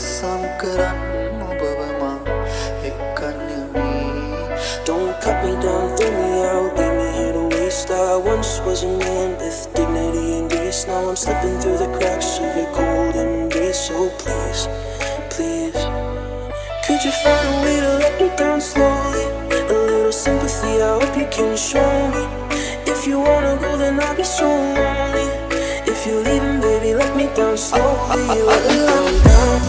ඉස්සම් කරන්න ඔබවමා එක්කන්නවී Don't cut me down, throw me out, leave me here to waste. I once was a man with dignity and grace. Now I'm slipping through the cracks of your cold embrace. So please, please, could you find a way to let me down slowly? A little sympathy, I hope you can show me. If you wanna go, then I'll be so lonely. If you're leaving, baby, let me down slowly. Let me down,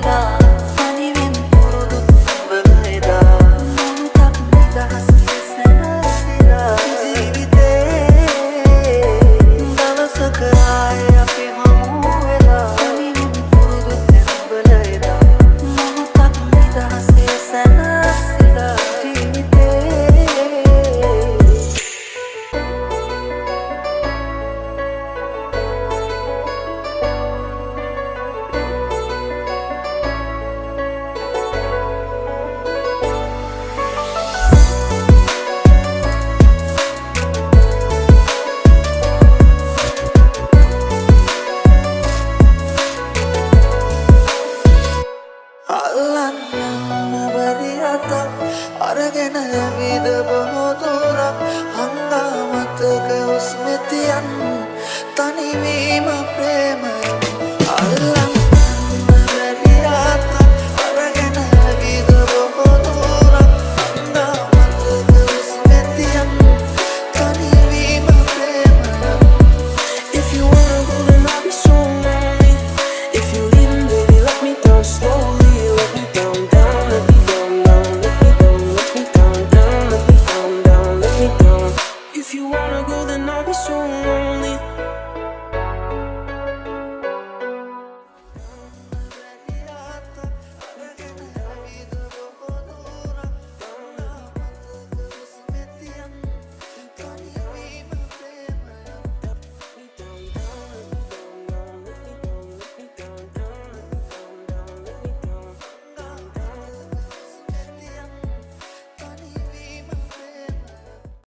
Love. me, more.